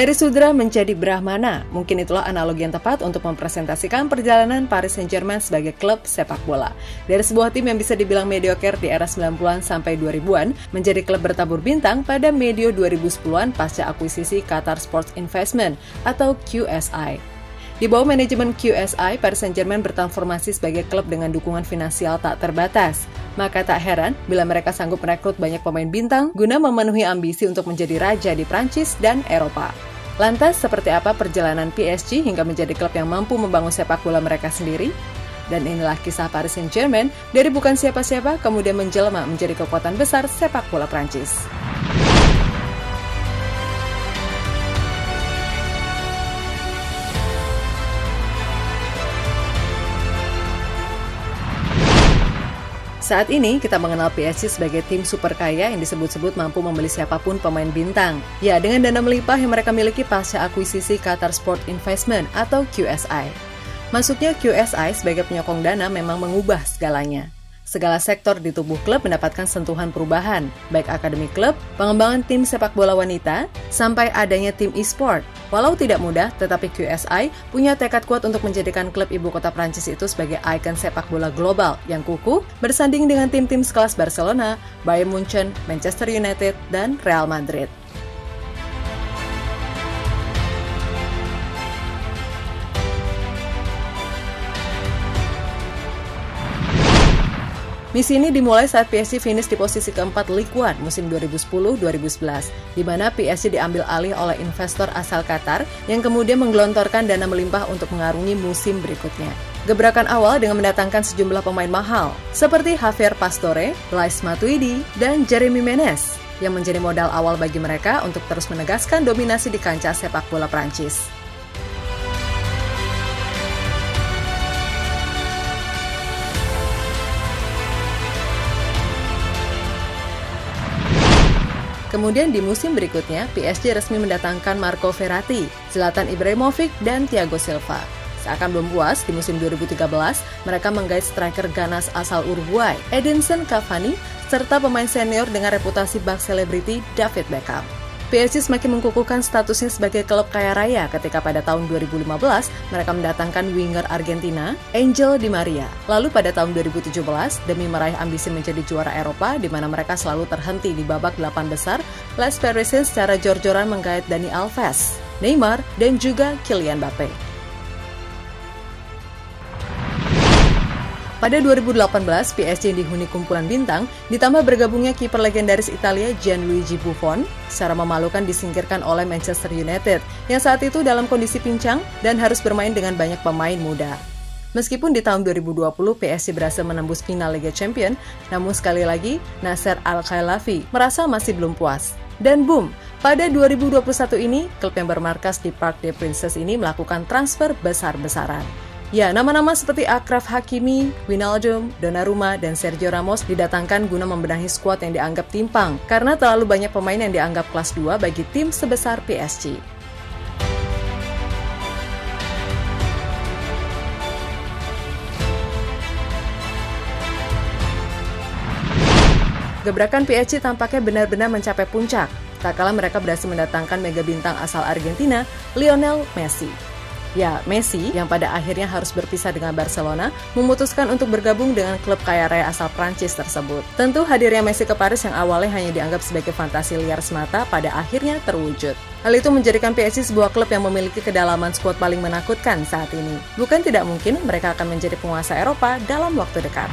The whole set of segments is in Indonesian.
Dari sudra menjadi brahmana, mungkin itulah analogi yang tepat untuk mempresentasikan perjalanan Paris Saint-Germain sebagai klub sepak bola. Dari sebuah tim yang bisa dibilang mediocre di era 90-an sampai 2000-an, menjadi klub bertabur bintang pada medio 2010-an pasca akuisisi Qatar Sports Investment atau QSI. Di bawah manajemen QSI, Paris Saint-Germain bertransformasi sebagai klub dengan dukungan finansial tak terbatas. Maka tak heran bila mereka sanggup merekrut banyak pemain bintang guna memenuhi ambisi untuk menjadi raja di Prancis dan Eropa. Lantas, seperti apa perjalanan PSG hingga menjadi klub yang mampu membangun sepak bola mereka sendiri? Dan inilah kisah Paris Saint-Germain dari bukan siapa-siapa kemudian menjelma menjadi kekuatan besar sepak bola Prancis. Saat ini kita mengenal PSG sebagai tim super kaya yang disebut-sebut mampu membeli siapa pun pemain bintang. Ya, dengan dana melimpah yang mereka miliki pasca akuisisi Qatar Sport Investment atau QSI. Masuknya QSI sebagai penyokong dana memang mengubah segalanya. Segala sektor di tubuh klub mendapatkan sentuhan perubahan, baik akademi klub, pengembangan tim sepak bola wanita, sampai adanya tim e-sport. Walau tidak mudah, tetapi QSI punya tekad kuat untuk menjadikan klub ibu kota Prancis itu sebagai ikon sepak bola global yang kukuh bersanding dengan tim-tim sekelas Barcelona, Bayern Munchen, Manchester United, dan Real Madrid. Misi ini dimulai saat PSG finish di posisi keempat Ligue 1 musim 2010-2011, di mana PSG diambil alih oleh investor asal Qatar yang kemudian menggelontorkan dana melimpah untuk mengarungi musim berikutnya. Gebrakan awal dengan mendatangkan sejumlah pemain mahal, seperti Javier Pastore, Blaise Matuidi, dan Jeremy Menez, yang menjadi modal awal bagi mereka untuk terus menegaskan dominasi di kancah sepak bola Prancis. Kemudian di musim berikutnya, PSG resmi mendatangkan Marco Verratti, Zlatan Ibrahimovic, dan Thiago Silva. Seakan belum puas, di musim 2013, mereka menggait striker ganas asal Uruguay, Edinson Cavani, serta pemain senior dengan reputasi bak selebriti David Beckham. PSG semakin mengkukuhkan statusnya sebagai klub kaya raya ketika pada tahun 2015 mereka mendatangkan winger Argentina, Angel Di Maria. Lalu pada tahun 2017, demi meraih ambisi menjadi juara Eropa di mana mereka selalu terhenti di babak delapan besar, Les Parisiens secara jor-joran menggait Dani Alves, Neymar, dan juga Kylian Mbappe. Pada 2018, PSG dihuni kumpulan bintang, ditambah bergabungnya kiper legendaris Italia Gianluigi Buffon, secara memalukan disingkirkan oleh Manchester United, yang saat itu dalam kondisi pincang dan harus bermain dengan banyak pemain muda. Meskipun di tahun 2020 PSG berhasil menembus final Liga Champions, namun sekali lagi Nasser Al-Khelaifi merasa masih belum puas. Dan boom, pada 2021 ini, klub yang bermarkas di Parc des Princes ini melakukan transfer besar-besaran. Ya, nama-nama seperti Akraf Hakimi, Winaldum, Donnarumma, dan Sergio Ramos didatangkan guna membenahi skuad yang dianggap timpang karena terlalu banyak pemain yang dianggap kelas 2 bagi tim sebesar PSG. Gebrakan PSG tampaknya benar-benar mencapai puncak, tak kala mereka berhasil mendatangkan mega bintang asal Argentina, Lionel Messi. Ya, Messi yang pada akhirnya harus berpisah dengan Barcelona memutuskan untuk bergabung dengan klub kaya raya asal Prancis tersebut. Tentu hadirnya Messi ke Paris yang awalnya hanya dianggap sebagai fantasi liar semata pada akhirnya terwujud. Hal itu menjadikan PSG sebuah klub yang memiliki kedalaman skuad paling menakutkan saat ini. Bukan tidak mungkin mereka akan menjadi penguasa Eropa dalam waktu dekat.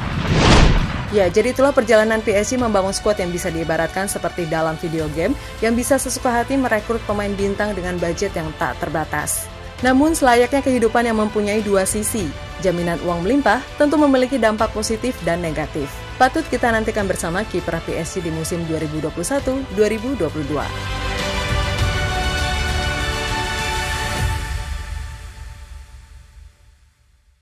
Ya, jadi itulah perjalanan PSG membangun skuad yang bisa diibaratkan seperti dalam video game yang bisa sesuka hati merekrut pemain bintang dengan budget yang tak terbatas. Namun selayaknya kehidupan yang mempunyai dua sisi, jaminan uang melimpah tentu memiliki dampak positif dan negatif. Patut kita nantikan bersama kiprah PSG di musim 2021-2022.